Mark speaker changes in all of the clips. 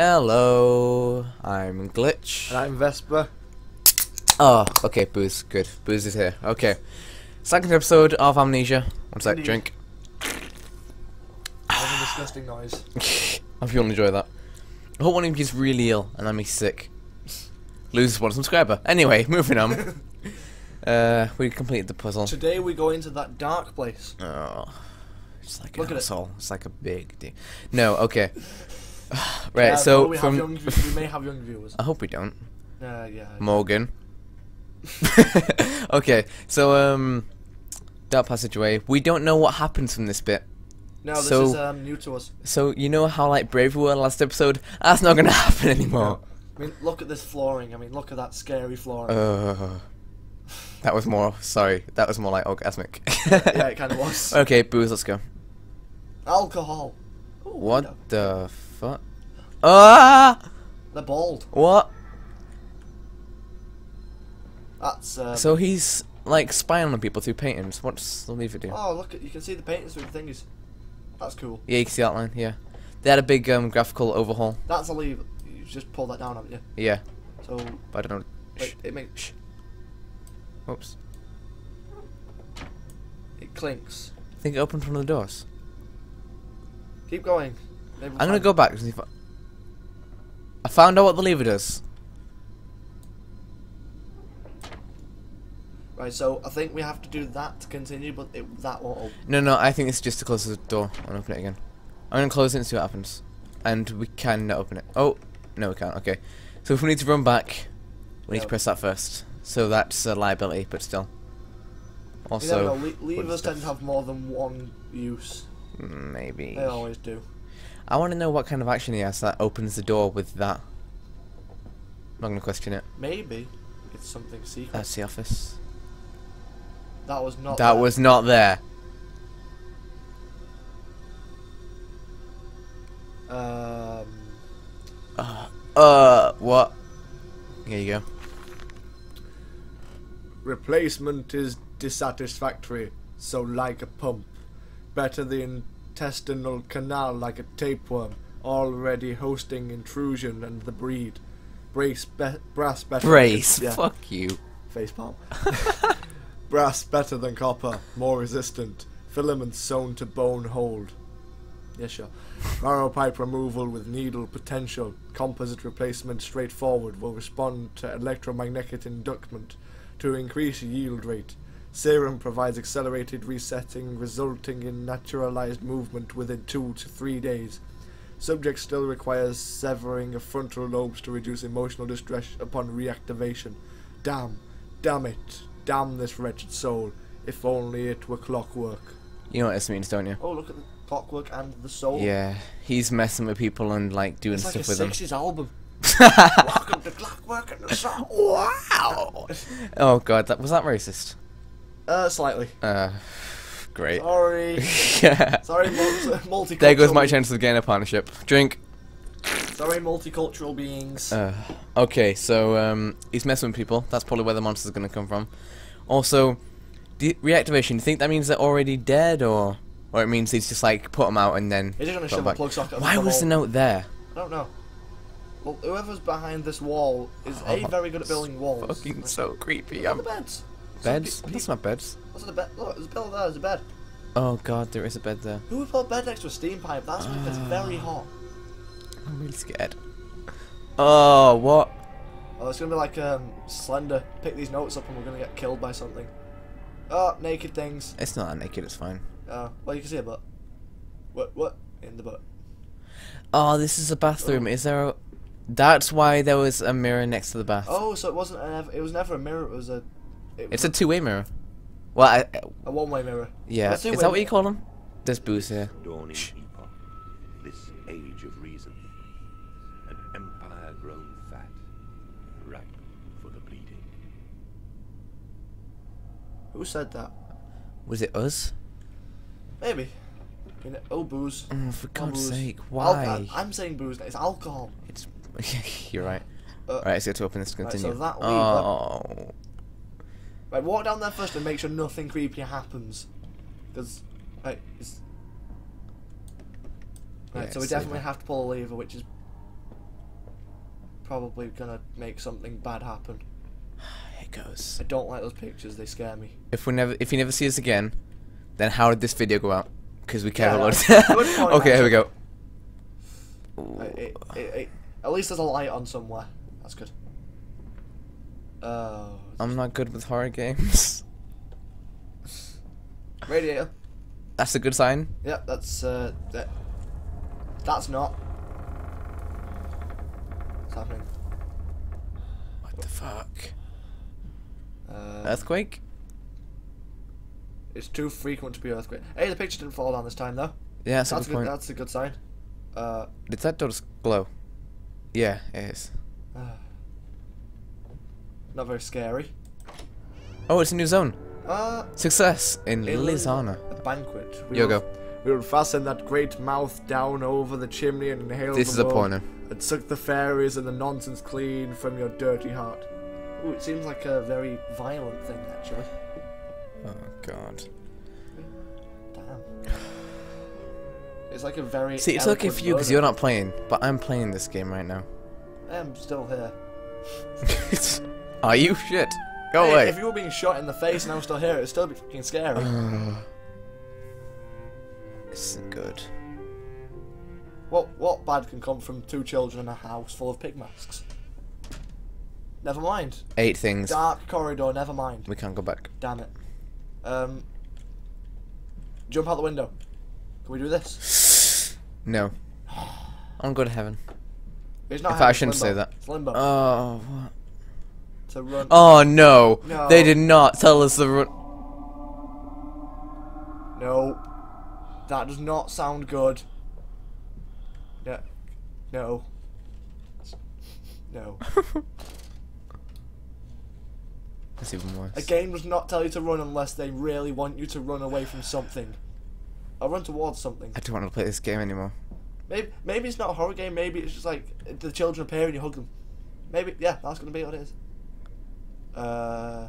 Speaker 1: Hello, I'm Glych.
Speaker 2: And I'm Vespa.
Speaker 1: Oh, okay, Booze, good. Booze is here. Okay. Second episode of Amnesia. One sec, drink.
Speaker 2: That was a disgusting noise.
Speaker 1: I hope you all enjoy that. I hope one of you is really ill and I'm sick. Lose one subscriber. Anyway, moving on. uh, we completed the puzzle.
Speaker 2: Today we go into that dark place.
Speaker 1: Oh, it's like
Speaker 2: Look
Speaker 1: an
Speaker 2: at it.
Speaker 1: asshole. It's like a big deal. No, okay. right,
Speaker 2: Uh,
Speaker 1: so from
Speaker 2: have young, we may have young viewers.
Speaker 1: I hope we don't.
Speaker 2: Uh, yeah.
Speaker 1: Morgan. okay, so um, dark passageway. We don't know what happens from this bit.
Speaker 2: No, this
Speaker 1: so-
Speaker 2: is um, new to us.
Speaker 1: So you know how like brave we were last episode? That's not gonna happen anymore.
Speaker 2: I mean, look at this flooring. I mean, look at that scary flooring.
Speaker 1: Uh, that was more. Sorry, that was more like orgasmic.
Speaker 2: yeah, it kind of was.
Speaker 1: okay, booze. Let's go.
Speaker 2: Alcohol. Ooh, no.
Speaker 1: What the fuck? Ah!
Speaker 2: They're bald.
Speaker 1: What?
Speaker 2: That's. Um,
Speaker 1: So he's like spying on people through paintings. What's the lever do?
Speaker 2: Oh, look! You can see the paintings through the thingies. That's cool.
Speaker 1: Yeah, you can see the outline. Yeah, they had a big um, graphical overhaul.
Speaker 2: That's a lever. You just pull that down, haven't you?
Speaker 1: Yeah,
Speaker 2: So
Speaker 1: but I don't know.
Speaker 2: wait, it makes
Speaker 1: Shh. Oops.
Speaker 2: it clinks.
Speaker 1: I think it opened one of the doors.
Speaker 2: Keep going.
Speaker 1: I'm gonna go back and see if I... I found out what the lever does.
Speaker 2: Right, so I think we have to do that to continue, but it, that won't open.
Speaker 1: No, no, I think it's just to close the door and open it again. I'm gonna close it and see what happens. And we can open it. Oh, no we can't, okay. So if we need to run back, we need to press that first. So that's a liability, but still. Also,
Speaker 2: know, le- levers tend to have more than one use.
Speaker 1: maybe.
Speaker 2: They always do.
Speaker 1: I want to know what kind of action he has that opens the door with that. I'm not gonna question it.
Speaker 2: Maybe it's something secret.
Speaker 1: That's the office.
Speaker 2: that was not.
Speaker 1: that
Speaker 2: there.
Speaker 1: was not there.
Speaker 2: Um.
Speaker 1: Uh, what? Here you go.
Speaker 2: Replacement is dissatisfactory, so like a pump. Better the intestinal canal like a tapeworm, already hosting intrusion and the breed. Brace be- brass better. than-
Speaker 1: Brace.
Speaker 2: Yeah,
Speaker 1: Fuck you.
Speaker 2: facepalm. brass better than copper, more resistant. Filaments sewn to bone hold. Yes, sure. Marrow pipe removal with needle potential. Composite replacement straightforward will respond to electromagnetic inductment to increase yield rate. Serum provides accelerated resetting, resulting in naturalized movement within two to three days. Subject still requires severing of frontal lobes to reduce emotional distress upon reactivation. Damn, damn it, damn this wretched soul. If only it were clockwork.
Speaker 1: You know what this means, don't you?
Speaker 2: Oh, look at the clockwork and the soul.
Speaker 1: Yeah, he's messing with people and like doing
Speaker 2: It's like a
Speaker 1: stuff with them.
Speaker 2: 60s album. Welcome to Clockwork and the Soul.
Speaker 1: wow. Oh god, that was that racist.
Speaker 2: Uh, slightly.
Speaker 1: Uh, great.
Speaker 2: Sorry.
Speaker 1: yeah.
Speaker 2: Sorry, multi- multicultural.
Speaker 1: There goes my chance of getting a partnership. Drink.
Speaker 2: Sorry, multicultural beings.
Speaker 1: Uh, okay, so um, he's messing with people. That's probably where the monster's gonna come from. Also, the reactivation. Do you think that means they're already dead, or or it means he's just like put them out and then?
Speaker 2: Is he gonna
Speaker 1: put
Speaker 2: shove a plug socket?
Speaker 1: Why
Speaker 2: under
Speaker 1: was the note there?
Speaker 2: I don't know. Well, whoever's behind this wall is a very good at building walls.
Speaker 1: Oh, Fucking so creepy.
Speaker 2: Look at the beds.
Speaker 1: Beds?
Speaker 2: Pe-
Speaker 1: That's not beds.
Speaker 2: What's the bed? Look, there's a bed there. There's a bed.
Speaker 1: Oh god, there is a bed there.
Speaker 2: Who would put a bed next to a steam pipe? That's when it's very hot.
Speaker 1: I'm really scared. Oh, what?
Speaker 2: Oh, it's gonna be like um, Slender. Pick these notes up and we're gonna get killed by something. Oh, naked things.
Speaker 1: It's not that naked. It's fine.
Speaker 2: Uh, well, you can see a butt. What? What? In the butt.
Speaker 1: Oh, this is a bathroom. Is there a... That's why there was a mirror next to the bath.
Speaker 2: Oh, so it wasn't. An, ev- it was never a mirror. It was a. It
Speaker 1: It's a two-way mirror. Well, I,
Speaker 2: a one-way mirror.
Speaker 1: yeah. Is that
Speaker 2: it.
Speaker 1: what you call them? There's booze here.
Speaker 3: dawning epoch, this age of reason, an empire grown fat, ripe for the bleeding.
Speaker 2: Who said that?
Speaker 1: Was it us?
Speaker 2: Maybe. You know, oh, booze.
Speaker 1: Oh, for
Speaker 2: Oh,
Speaker 1: God's
Speaker 2: booze.
Speaker 1: sake,
Speaker 2: Alcohol.
Speaker 1: why?
Speaker 2: I'm saying booze. It's alcohol.
Speaker 1: It's... You're right.
Speaker 2: Uh,
Speaker 1: Alright, let's get to open this to
Speaker 2: right, so
Speaker 1: continue.
Speaker 2: that lever-
Speaker 1: oh.
Speaker 2: Right, walk down there first and make sure nothing creepy happens. Because, right, it's... Right,
Speaker 1: Yeah,
Speaker 2: so we definitely have to pull a lever, which is probably gonna make something bad happen.
Speaker 1: It goes.
Speaker 2: I don't like those pictures. They scare me.
Speaker 1: If we never, if you never see us again, then how did this video go out? Because we care
Speaker 2: Yeah,
Speaker 1: a lot.
Speaker 2: that's a good point,
Speaker 1: okay, here we go.
Speaker 2: It, it, it, at least there's a light on somewhere. That's good. Uh,
Speaker 1: I'm not good with horror games.
Speaker 2: radiator.
Speaker 1: That's a good sign.
Speaker 2: Yep, that's uh, that. That's not. What's happening?
Speaker 1: What the fuck?
Speaker 2: Uh,
Speaker 1: Earthquake?
Speaker 2: It's too frequent to be earthquake. Hey, the picture didn't fall down this time though.
Speaker 1: Yeah, that's,
Speaker 2: That's
Speaker 1: a good
Speaker 2: good.
Speaker 1: point.
Speaker 2: That's a good sign. Uh,
Speaker 1: Did that door just glow? Yeah, it is.
Speaker 2: not very scary.
Speaker 1: Oh, it's a new zone.
Speaker 2: Uh,
Speaker 1: Success in Lizana.
Speaker 2: A banquet. We
Speaker 1: Yogo.
Speaker 2: will- We will fasten that great mouth down over the chimney and inhale
Speaker 1: This
Speaker 2: the
Speaker 1: is a porno.
Speaker 2: And suck the fairies and the nonsense clean from your dirty heart. Ooh, it seems like a very violent thing, actually.
Speaker 1: Oh god.
Speaker 2: Damn. It's like a very.
Speaker 1: See, it's okay for you because you're not playing, but I'm playing this game right now.
Speaker 2: I am still here.
Speaker 1: Are you? Shit. Go
Speaker 2: Hey,
Speaker 1: away.
Speaker 2: If you were being shot in the face and I was still here, it'd still be fucking scary.
Speaker 1: this isn't good.
Speaker 2: what what bad can come from two children in a house full of pig masks? Never mind.
Speaker 1: Eight things.
Speaker 2: Dark corridor. Never mind.
Speaker 1: We can't go back.
Speaker 2: Damn it. Um. Jump out the window. Can we do this?
Speaker 1: No. I'm going to heaven.
Speaker 2: It's not.
Speaker 1: If
Speaker 2: heaven,
Speaker 1: I shouldn't say that.
Speaker 2: It's limbo.
Speaker 1: Oh. What?
Speaker 2: To run.
Speaker 1: Oh no.
Speaker 2: No.
Speaker 1: They did not tell us the run.
Speaker 2: No. That does not sound good. No. No. No.
Speaker 1: That's even worse.
Speaker 2: A game does not tell you to run unless they really want you to run away from something. Or run towards something.
Speaker 1: I don't want to play this game anymore.
Speaker 2: Maybe maybe it's not a horror game, maybe it's just like the children appear and you hug them. Maybe yeah, that's gonna be what it is. Uh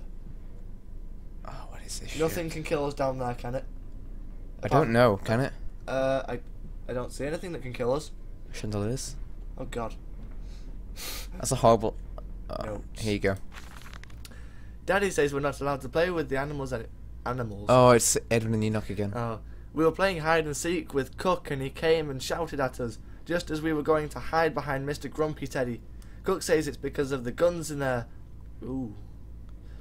Speaker 1: Oh, what is this? shit?
Speaker 2: nothing can kill us down there, can it?
Speaker 1: I don't know. Can it?
Speaker 2: Uh I I don't see anything that can kill us.
Speaker 1: Chandeliers.
Speaker 2: Oh god.
Speaker 1: That's a horrible. Oh,
Speaker 2: No.
Speaker 1: Here you go.
Speaker 2: Daddy says we're not allowed to play with the animals animals.
Speaker 1: Oh, it's Edwin and Enoch again.
Speaker 2: Oh. We were playing hide and seek with Cook and he came and shouted at us just as we were going to hide behind Mr. Grumpy Teddy. Cook says it's because of the guns in there. Ooh.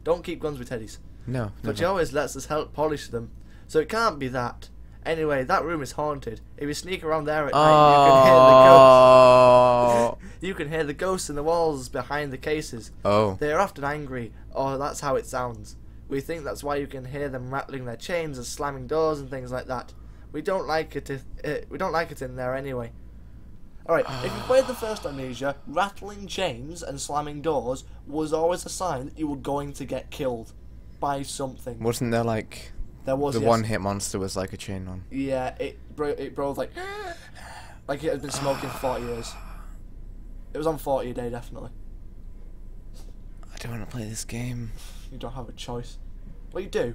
Speaker 2: Don't keep guns with Teddies.
Speaker 1: no.
Speaker 2: But she always lets us help polish them. So it can't be that. Anyway, that room is haunted. If you sneak around there at
Speaker 1: Oh.
Speaker 2: night, you can hear the ghosts. You can hear the ghosts in the walls behind the cases.
Speaker 1: Oh.
Speaker 2: They are often angry, or that's how it sounds. We think that's why you can hear them rattling their chains and slamming doors and things like that. We don't like it if uh, we don't like it in there anyway. All right, if you ah. played the first Amnesia, rattling chains and slamming doors was always a sign that you were going to get killed by something.
Speaker 1: Wasn't there like
Speaker 2: There was
Speaker 1: the
Speaker 2: yes,
Speaker 1: one hit monster was like a chain one?
Speaker 2: Yeah, it bro- it broke like like it had been smoking for forty years. It was on forty a day, definitely.
Speaker 1: I don't want to play this game.
Speaker 2: You don't have a choice. Well, you do,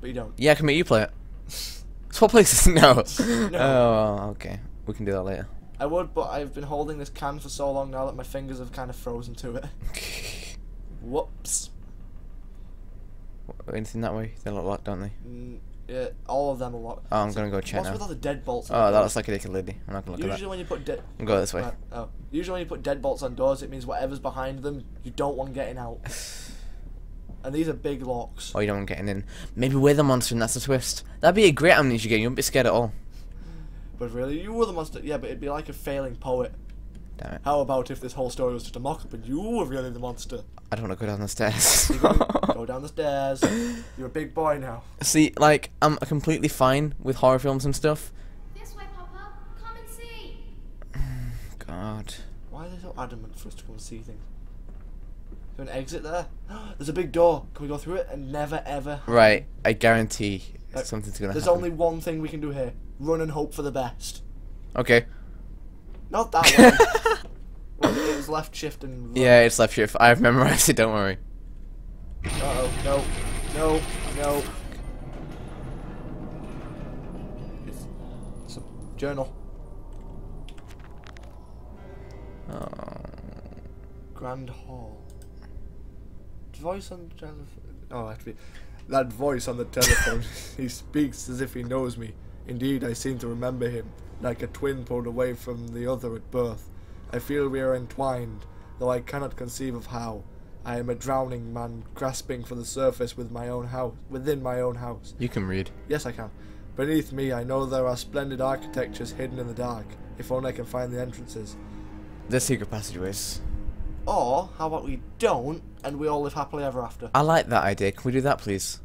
Speaker 2: but you don't.
Speaker 1: Yeah, I can make you play it. Swap places? No.
Speaker 2: No.
Speaker 1: Oh, okay. We can do that later.
Speaker 2: I would, but I've been holding this can for so long now that my fingers have kind of frozen to it. Whoops.
Speaker 1: Anything that way? They look like, don't they?
Speaker 2: Mm, yeah, all of them a lot.
Speaker 1: Oh, I'm gonna go check
Speaker 2: What's
Speaker 1: now.
Speaker 2: with all the deadbolts?
Speaker 1: Oh, that looks like a naked lady. I'm not gonna look
Speaker 2: Usually
Speaker 1: at that.
Speaker 2: Usually when you put dead.
Speaker 1: Go this way.
Speaker 2: Right, oh, usually when you put deadbolts on doors, it means whatever's behind them, you don't want getting out. And these are big locks.
Speaker 1: Oh, you don't want getting in. Maybe we're the monster and that's the twist. That'd be a great amnesia game. You wouldn't be scared at all.
Speaker 2: But really, you were the monster. Yeah, but it'd be like a failing poet.
Speaker 1: Damn it.
Speaker 2: How about if this whole story was just a mock-up and you were really the monster?
Speaker 1: I don't want to go down the stairs.
Speaker 2: Go down the stairs. You're a big boy now.
Speaker 1: See, like, I'm completely fine with horror films and stuff.
Speaker 4: This way, Papa. Come and see.
Speaker 1: God.
Speaker 2: Why are they so adamant for us to go and see things? Is there an exit there? There's a big door. Can we go through it and never ever?
Speaker 1: Right, I guarantee
Speaker 2: Uh,
Speaker 1: something's gonna happen.
Speaker 2: There's
Speaker 1: happen.
Speaker 2: only one thing we can do here: run and hope for the best.
Speaker 1: Okay.
Speaker 2: Not that one. it was left shift and. run.
Speaker 1: Yeah, it's left shift. I've memorized it. Don't worry.
Speaker 2: Uh oh. No. No. No. It's, it's a journal.
Speaker 1: Oh.
Speaker 2: Grand Hall. Voice on the telephone. Oh, actually, that voice on the telephone. he speaks as if he knows me. Indeed, I seem to remember him, like a twin pulled away from the other at birth. I feel we are entwined, though I cannot conceive of how. I am a drowning man, grasping for the surface with my own house, within my own house.
Speaker 1: You can read.
Speaker 2: Yes, I can. Beneath me, I know there are splendid architectures hidden in the dark. If only I can find the entrances.
Speaker 1: The secret passageways.
Speaker 2: Or, how about we don't, and we all live happily ever after?
Speaker 1: I like that idea. Can we do that, please?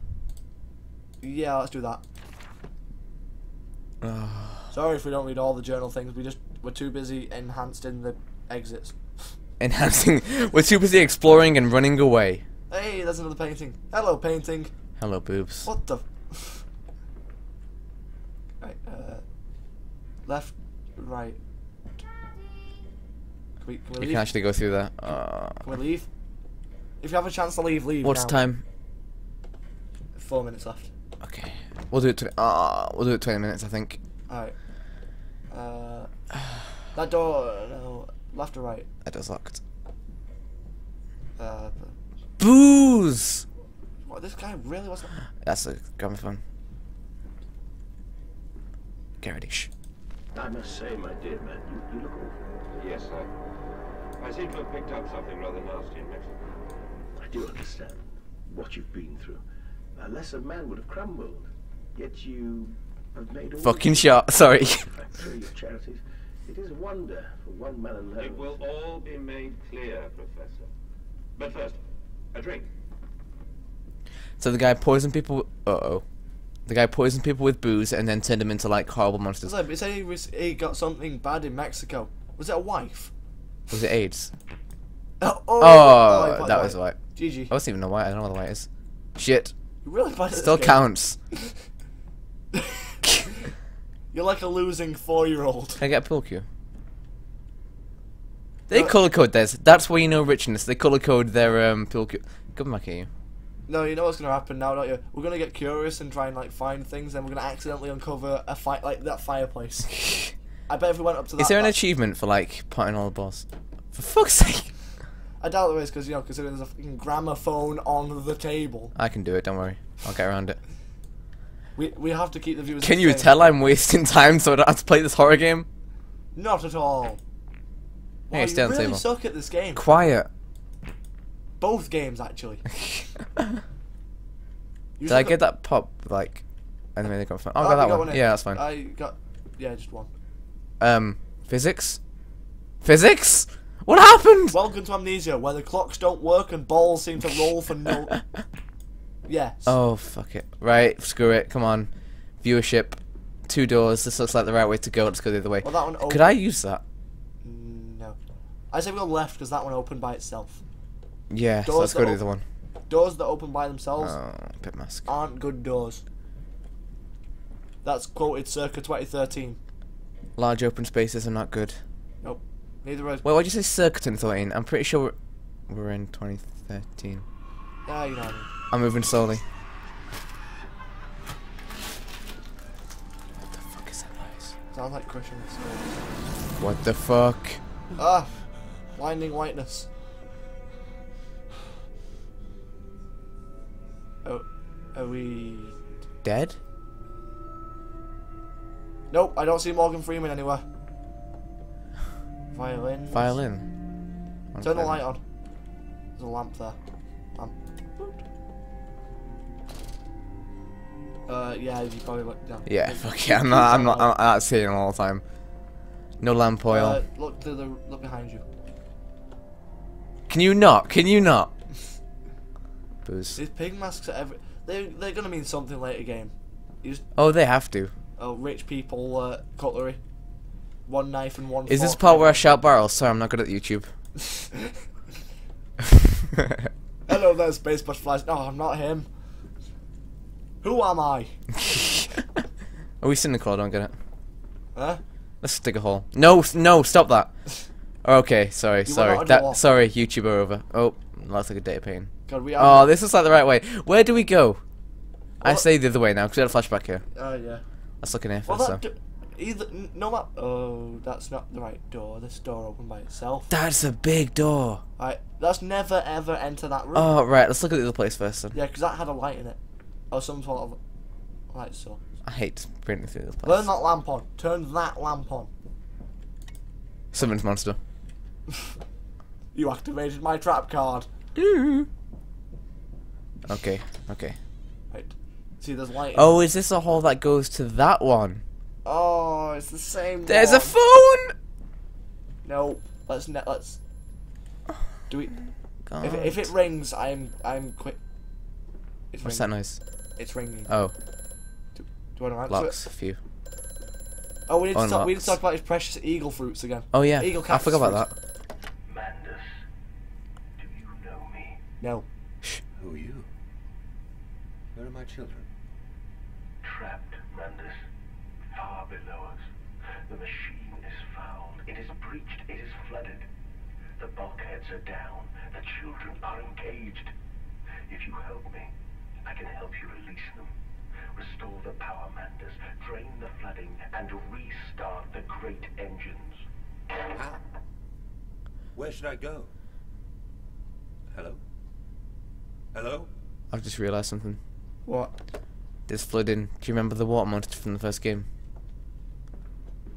Speaker 2: Yeah, let's do that. Sorry if we don't read all the journal things. We just we're too busy enhanced in the exits.
Speaker 1: Enhancing. We're too busy exploring and running away.
Speaker 2: Hey, there's another painting. Hello, painting.
Speaker 1: Hello, boobs.
Speaker 2: What the? right. Uh, left, right. Can we, can we
Speaker 1: You can actually go through that. Uh,
Speaker 2: Can we leave? If you have a chance to leave, leave.
Speaker 1: what's
Speaker 2: now.
Speaker 1: time?
Speaker 2: Four minutes left.
Speaker 1: Okay. We'll do it. Tw- uh, we'll do it 20 minutes, I think.
Speaker 2: Alright. Uh, that door. No, left or right?
Speaker 1: That door's locked.
Speaker 2: Uh,
Speaker 1: Booze!
Speaker 2: what? This guy really wasn't.
Speaker 1: That's a gramophone. Get ready. Shh.
Speaker 5: I must say, my dear man, you, you look awful.
Speaker 3: Yes, sir. I seem to have picked up something rather nasty in Mexico.
Speaker 5: I do understand what you've been through. A lesser man would have crumbled. Yet you have made all
Speaker 1: Fucking shot. Sorry.
Speaker 5: charities. It is a wonder for one man alone.
Speaker 3: It will all be made clear, Professor. But first, a drink.
Speaker 1: so the guy poisoned people. Uh oh. The guy poisoned people with booze and then turned them into like horrible monsters.
Speaker 2: It's like he said he was he got something bad in Mexico. Was it a wife?
Speaker 1: Was it AIDS?
Speaker 2: Oh,
Speaker 1: Oh,
Speaker 2: he put
Speaker 1: that was
Speaker 2: right.
Speaker 1: white.
Speaker 2: GG.
Speaker 1: I don't even know why. I don't know what the white is. Shit.
Speaker 2: You're really bad
Speaker 1: Still counts.
Speaker 2: You're like a losing four-year-old.
Speaker 1: Can I get a pool cue? They color code theirs. That's where you know richness. They color code their um pool cue. Come back at you.
Speaker 2: No, you know what's gonna happen now, don't you? We're gonna get curious and try and like find things, and we're gonna accidentally uncover a fight like that fireplace. I bet if we went up to that,
Speaker 1: Is there an achievement for like potting all the balls? For fuck's sake!
Speaker 2: I doubt there is because you know, considering there's a fucking gramophone on the table,
Speaker 1: I can do it. Don't worry. I'll get around it.
Speaker 2: we we have to keep the viewers.
Speaker 1: Can you tell I'm wasting time so I don't have to play this horror game?
Speaker 2: Not at all. Wow,
Speaker 1: Hey,
Speaker 2: you
Speaker 1: stay on the
Speaker 2: really
Speaker 1: table.
Speaker 2: suck at this game.
Speaker 1: Quiet.
Speaker 2: Both games actually.
Speaker 1: Did I get that pop like? And then they got fun. Oh, I
Speaker 2: Oh,
Speaker 1: got
Speaker 2: you
Speaker 1: that one.
Speaker 2: one.
Speaker 1: Yeah, that's fine.
Speaker 2: I got yeah, just one.
Speaker 1: Um, physics. Physics. What happened?
Speaker 2: Welcome to Amnesia, where the clocks don't work and balls seem to roll for no. Yes.
Speaker 1: Oh fuck it. Right, screw it. Come on. Viewership. Two doors. This looks like the right way to go. Let's go the other way.
Speaker 2: Well, that one.
Speaker 1: Could I use that?
Speaker 2: Mm, No. I say we go left because that one opened by itself.
Speaker 1: Yeah. So let's go to the other one.
Speaker 2: Doors that open by themselves
Speaker 1: Oh, pit mask.
Speaker 2: aren't good doors. That's quoted circa 2013.
Speaker 1: Large open spaces are not good.
Speaker 2: Nope. Neither is.
Speaker 1: Wait, why'd you say circa 2013? I'm pretty sure we're, we're in 2013.
Speaker 2: Ah, you know. I mean.
Speaker 1: I'm moving slowly. What the fuck is that noise?
Speaker 2: Sounds like crushing the skull.
Speaker 1: What the fuck?
Speaker 2: Ah, blinding whiteness. Oh, are we?
Speaker 1: Dead?
Speaker 2: Nope, I don't see Morgan Freeman anywhere. Violin.
Speaker 1: Violin.
Speaker 2: Turn the light on. There's a lamp there. Lamp. Uh, yeah, you probably look down.
Speaker 1: Yeah, fuck yeah. I'm not. I'm not. I'm not seeing him all the time. No lamp oil.
Speaker 2: Uh, look to the look behind you.
Speaker 1: Can you not? Can you not? Booze.
Speaker 2: These pig masks are every. They they're gonna mean something later game. Just
Speaker 1: Oh, they have to.
Speaker 2: oh rich people uh, cutlery. One knife and one.
Speaker 1: Is this part where I shout barrel? Sorry, I'm not good at YouTube.
Speaker 2: Hello there, space butterflies. No, I'm not him. Who am I?
Speaker 1: Are we cynical? I don't get it.
Speaker 2: Huh?
Speaker 1: Let's dig a hole. No, no, stop that. Okay, sorry,
Speaker 2: You
Speaker 1: sorry.
Speaker 2: went out of the wall.
Speaker 1: That, sorry, YouTuber over. Oh, that's like a data pane.
Speaker 2: God, we
Speaker 1: Oh, this is like the right way. Where do we go? I say the other way now because we had a flashback here.
Speaker 2: Oh yeah.
Speaker 1: Let's look in here for
Speaker 2: Well,
Speaker 1: first.
Speaker 2: that
Speaker 1: though.
Speaker 2: d- either no matter. Oh, that's not the right door. This door opened by itself.
Speaker 1: That's a big door.
Speaker 2: Right, let's never ever enter that room.
Speaker 1: Oh, right. Let's look at the other place first then.
Speaker 2: yeah, because that had a light in it, or some sort of light source.
Speaker 1: I hate sprinting through this place.
Speaker 2: Turn that lamp on. Turn that lamp on.
Speaker 1: Summons monster.
Speaker 2: You activated my trap card.
Speaker 1: Okay, okay.
Speaker 2: Right. See, there's light. in
Speaker 1: Oh, is this a hole that goes to that one?
Speaker 2: Oh, it's the same.
Speaker 1: There's a phone!
Speaker 2: No, let's ne- let's. Do we?
Speaker 1: God.
Speaker 2: If it, if it rings, I'm I'm quick. It's
Speaker 1: What's that
Speaker 2: ringing.
Speaker 1: noise?
Speaker 2: It's ringing.
Speaker 1: Oh,
Speaker 2: Do you want to answer
Speaker 1: locks.
Speaker 2: it?
Speaker 1: Few.
Speaker 2: Oh, we need to talk. We need
Speaker 1: Unlocks.
Speaker 2: to talk about his precious eagle fruits again.
Speaker 1: Oh, yeah.
Speaker 2: Eagle
Speaker 1: I forgot about
Speaker 2: fruits.
Speaker 1: that.
Speaker 5: Mandus, do you know me?
Speaker 2: No.
Speaker 3: Who are you? Where are my children?
Speaker 5: Trapped, Mandus. Far below us. The machine is fouled. It is breached. It is flooded. The bulkheads are down. The children are engaged. If you help me, I can help you release them. Restore the power, Mandus. Drain the flooding and restart the great engines.
Speaker 3: How? Where should I go? Hello? Hello?
Speaker 1: I've just realised something.
Speaker 2: What?
Speaker 1: There's flooding. Do you remember the water monster from the first game?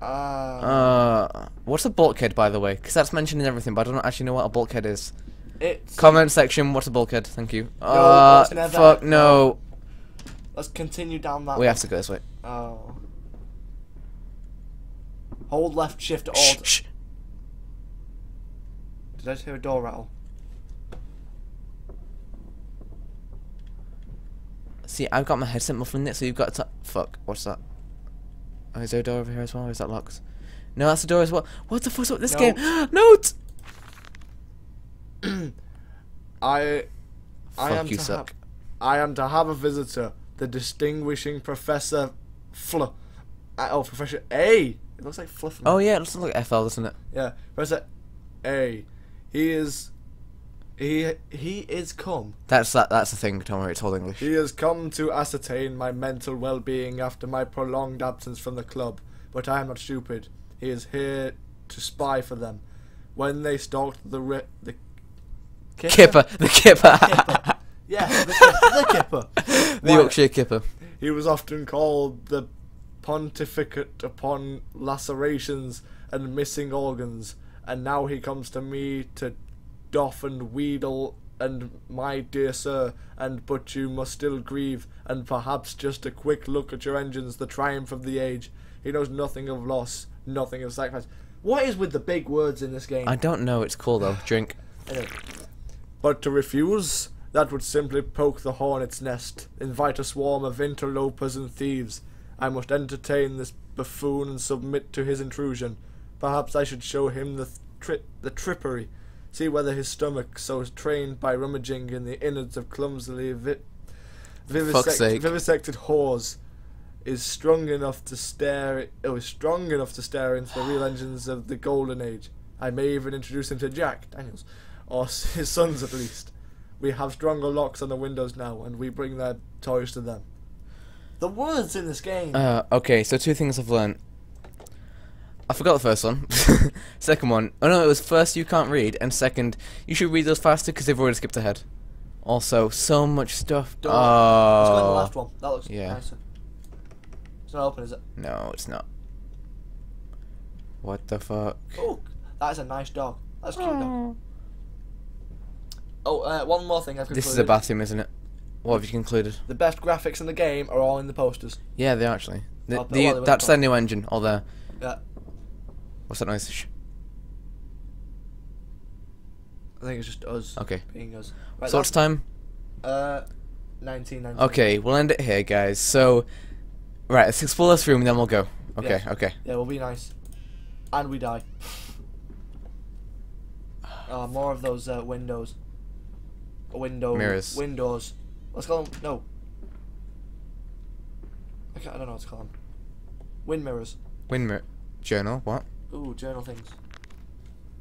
Speaker 2: Uh,
Speaker 1: Uh, what's a bulkhead, by the way? Because that's mentioned in everything, but I don't actually know what a bulkhead is.
Speaker 2: it's.
Speaker 1: Comment section, what's a bulkhead? Thank you. uh,
Speaker 2: never-
Speaker 1: fuck, no.
Speaker 2: Let's continue down that.
Speaker 1: We have to go this way.
Speaker 2: Oh. Hold left shift
Speaker 1: Shh,
Speaker 2: alt.
Speaker 1: shh.
Speaker 2: Did I just hear a door rattle?
Speaker 1: See, I've got my headset muffling it, so you've got to. Fuck, what's that? Oh, is there a door over here as well, or is that locked? No, that's the door as well. What the fuck's up with this
Speaker 2: No.
Speaker 1: game? Note!
Speaker 2: I. I
Speaker 1: Fuck,
Speaker 2: am
Speaker 1: you
Speaker 2: to
Speaker 1: suck.
Speaker 2: Have, I am to have a visitor, the distinguishing Professor Fl. Uh, oh, Professor A. It looks like Fluff.
Speaker 1: Oh, yeah, it looks like FL, doesn't it?
Speaker 2: Yeah, Professor A. He is. He he is come.
Speaker 1: That's that. That's the thing, don't it's all English.
Speaker 2: He has come to ascertain my mental well-being after my prolonged absence from the club. But I am not stupid. He is here to spy for them. When they stalked the ri- the
Speaker 1: Kipper, the Kipper.
Speaker 2: Kipper. Yeah, the, the Kipper.
Speaker 1: the Yorkshire Kipper.
Speaker 2: He was often called the pontificate upon lacerations and missing organs, and now he comes to me to doff and wheedle and my dear sir, and but you must still grieve, and perhaps just a quick look at your engines, the triumph of the age. He knows nothing of loss, nothing of sacrifice. What is with the big words in this game?
Speaker 1: I don't know, it's cool though. Drink.
Speaker 2: Anyway. But to refuse, that would simply poke the hornet's nest, invite a swarm of interlopers and thieves. I must entertain this buffoon and submit to his intrusion. Perhaps I should show him the th- tri- the trippery, see whether his stomach, so trained by rummaging in the innards of clumsily vi- vivisect- vivisected whores, is strong enough to stare. Oh, is strong enough to stare into the real engines of the golden age. I may even introduce him to Jack Daniels, or his sons at least. We have stronger locks on the windows now, and we bring their toys to them. The words in this game.
Speaker 1: Uh, okay, so two things I've learned. I forgot the first one. second one, oh no, it was first you can't read, and second, you should read those faster because they've already skipped ahead. Also, so much stuff.
Speaker 2: Don't worry. Let's go in the
Speaker 1: Oh,
Speaker 2: left one. That looks
Speaker 1: yeah.
Speaker 2: nicer. It's not open, is it?
Speaker 1: no, it's not. What the fuck?
Speaker 2: Oh, that is a nice dog. That's cute dog. Oh, uh, one more thing I've concluded.
Speaker 1: This is a bathroom, isn't it? What have you concluded?
Speaker 2: The best graphics in the game are all in the posters.
Speaker 1: Yeah, they are actually. The,
Speaker 2: Oh,
Speaker 1: the- that's their new engine. All there.
Speaker 2: Yeah,
Speaker 1: What's that noise?
Speaker 2: I think it's just us
Speaker 1: Okay.
Speaker 2: being us. Right,
Speaker 1: So what's time?
Speaker 2: Uh, 1990.
Speaker 1: Okay, we'll end it here, guys. So, right, let's explore this room, and then we'll go. Okay,
Speaker 2: Yeah.
Speaker 1: okay.
Speaker 2: Yeah, we'll be nice. And we die. Uh, more of those uh, windows. Window
Speaker 1: Mirrors.
Speaker 2: Windows. Let's call them. No. I, can't, I don't know what to call them. Wind mirrors.
Speaker 1: Wind mirror. journal. What?
Speaker 2: Ooh, journal things.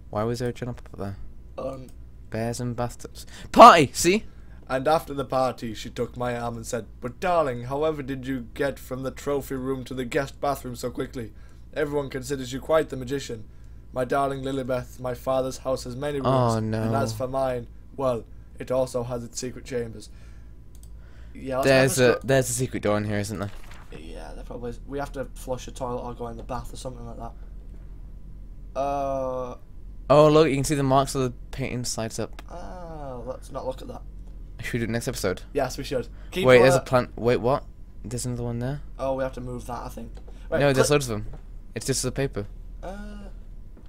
Speaker 1: Why was there a journal up there?
Speaker 2: Um,
Speaker 1: Bears and bathtubs. Party. See?
Speaker 2: And after the party, she took my arm and said, But darling, however did you get from the trophy room to the guest bathroom so quickly? Everyone considers you quite the magician. My darling Lilibeth, my father's house has many rooms.
Speaker 1: Oh, no.
Speaker 2: And as for mine, well, it also has its secret chambers. Yeah,
Speaker 1: There's a there's a secret door in here, isn't there?
Speaker 2: Yeah, there probably is. We have to flush a toilet or go in the bath or something like that. Uh,
Speaker 1: Oh look, you can see the marks of the painting slides up.
Speaker 2: ah, let's not look at that.
Speaker 1: Should we do it next episode?
Speaker 2: Yes, we should. Keep
Speaker 1: Wait, there's a plant. Wait, what? There's another one there.
Speaker 2: Oh, we have to move that, I think. Right,
Speaker 1: no, there's loads of them. It's just the paper.
Speaker 2: Uh,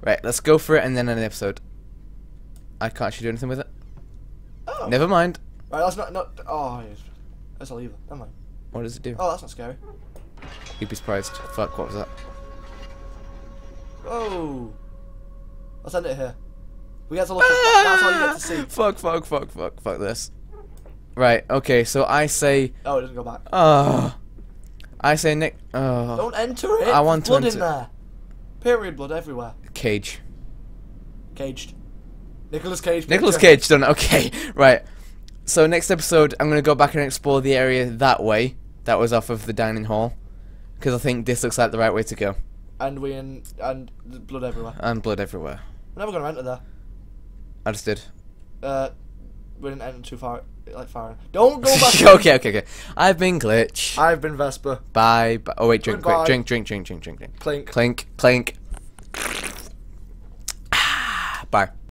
Speaker 1: Right, let's go for it and then the episode. I can't actually do anything with it.
Speaker 2: oh.
Speaker 1: Never mind.
Speaker 2: Right, that's not not. Oh, that's a lever. Never mind.
Speaker 1: What does it do?
Speaker 2: Oh, that's not scary.
Speaker 1: You'd be surprised. Fuck, what was that?
Speaker 2: Oh, let's end it here. We get to look. At, ah! that's all you get to see.
Speaker 1: Fuck, fuck, fuck, fuck, fuck this. Right, okay, so I say,
Speaker 2: Oh, it doesn't go back.
Speaker 1: oh, I say Nick, oh,
Speaker 2: Don't enter it.
Speaker 1: I want to
Speaker 2: blood in there. Period blood everywhere.
Speaker 1: Cage.
Speaker 2: Caged. Nicolas Cage.
Speaker 1: Nicholas. Cage done. Okay, right. So next episode, I'm gonna go back and explore the area that way. That was off of the dining hall, because I think this looks like the right way to go.
Speaker 2: And we in and blood everywhere.
Speaker 1: And blood everywhere.
Speaker 2: We're never gonna enter there.
Speaker 1: I just did.
Speaker 2: Uh, we didn't enter too far. Like far. in. Don't go back.
Speaker 1: okay, okay, okay. I've been Glych.
Speaker 2: I've been Vespa.
Speaker 1: Bye. bye. Oh wait, drink,
Speaker 2: Goodbye.
Speaker 1: quick. Drink, drink, drink, drink, drink, drink.
Speaker 2: Clink.
Speaker 1: Clink, clink.